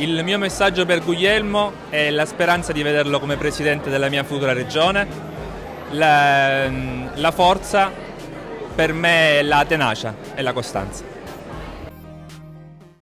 Il mio messaggio per Guglielmo è la speranza di vederlo come presidente della mia futura regione. La, la forza per me è la tenacia e la costanza.